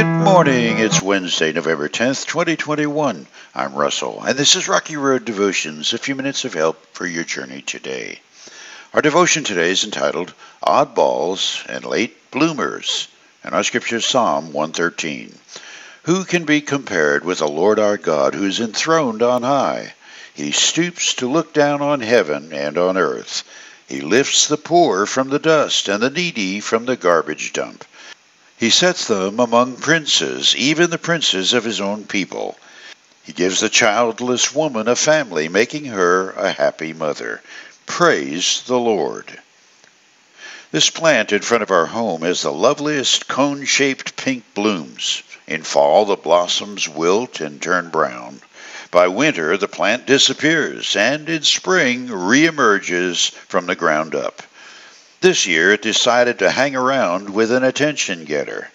morning. It's Wednesday, November 10th, 2021. I'm Russell, and this is Rocky Road Devotions, a few minutes of help for your journey today. Our devotion today is entitled Oddballs and Late Bloomers, and our scripture is Psalm 113. Who can be compared with the Lord our God who is enthroned on high? He stoops to look down on heaven and on earth. He lifts the poor from the dust and the needy from the garbage dump. He sets them among princes, even the princes of his own people. He gives the childless woman a family, making her a happy mother. Praise the Lord. This plant in front of our home has the loveliest cone shaped pink blooms. In fall, the blossoms wilt and turn brown. By winter, the plant disappears, and in spring, reemerges from the ground up. This year it decided to hang around with an attention getter.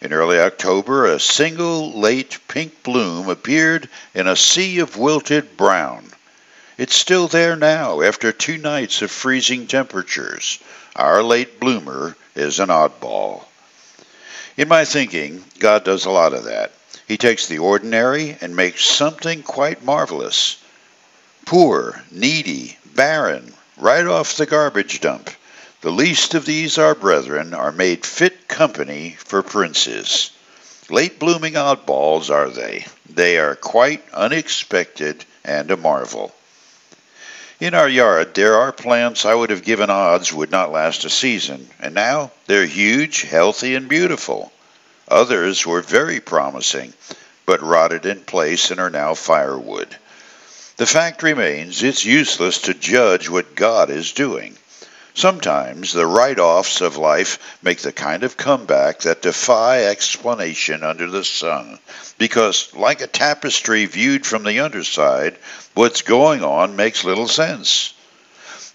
In early October, a single late pink bloom appeared in a sea of wilted brown. It's still there now after two nights of freezing temperatures. Our late bloomer is an oddball. In my thinking, God does a lot of that. He takes the ordinary and makes something quite marvelous. Poor, needy, barren, right off the garbage dump. The least of these our brethren are made fit company for princes. Late blooming oddballs are they. They are quite unexpected and a marvel. In our yard, there are plants I would have given odds would not last a season, and now they're huge, healthy, and beautiful. Others were very promising, but rotted in place and are now firewood. The fact remains it's useless to judge what God is doing. Sometimes the write offs of life make the kind of comeback that defy explanation under the sun, because, like a tapestry viewed from the underside, what's going on makes little sense.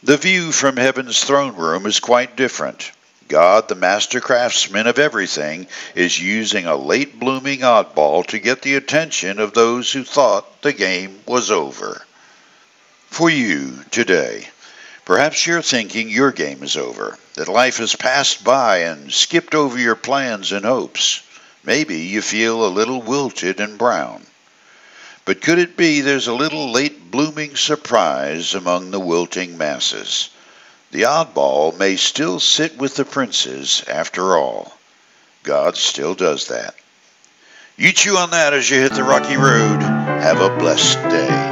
The view from heaven's throne room is quite different. God, the master craftsman of everything, is using a late blooming oddball to get the attention of those who thought the game was over. For you today, Perhaps you're thinking your game is over, that life has passed by and skipped over your plans and hopes. Maybe you feel a little wilted and brown. But could it be there's a little late blooming surprise among the wilting masses? The oddball may still sit with the princes after all. God still does that. You chew on that as you hit the rocky road. Have a blessed day.